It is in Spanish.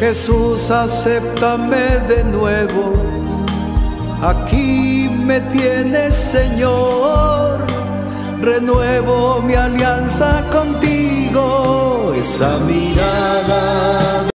Jesús, acéptame de nuevo. Aquí me tienes, Señor. Renuevo mi alianza contigo. Esa mirada